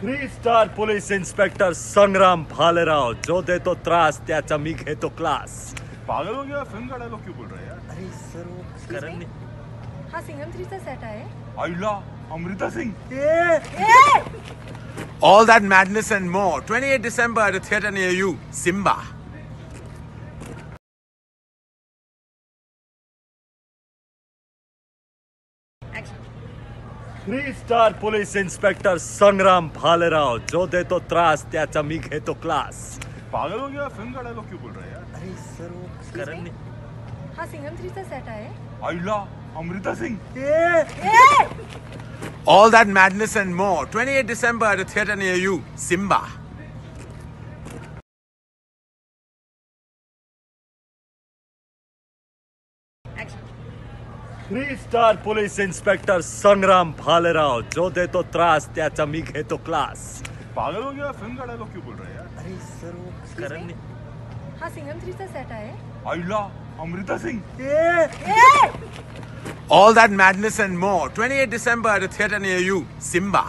Three star police inspector संग्राम भालेराव जो दे तो त्रास त्याचा मी घेतो क्लास पागल हो गया फ़िल्म का डायलॉग क्यों बोल रहे हैं अरे सर वो करण ने हाँ सिंघम थ्री थ्रीचा सेट है आइला Amrita Singh All that madness and more. 28 December at a theater near you. Simba. Three star police inspector Sangram Bhalerao जो दे तो त्रास त्याचा मी घेतो क्लास पागल हो गया फ़िल्म का डायलॉग क्यों बोल रहे हैं यार अरे सर वो करण ने हाँ सिंघम थ्री का सेट आहे आईला Amrita Singh All that madness and more. 28 December at a theatre near you. Simba. Three star police inspector Sangram Bhalerao जो दे तो त्रास त्याचा मी घेतो क्लास पागल हो गया फ़िल्म का डायलॉग क्यों बोल रहे हैं यार अरे सर वो करण ने हा सिंगम थ्रीचा सेट आहे आइला Amrita Singh All that madness and more. 28 December at a theater near you. Simba.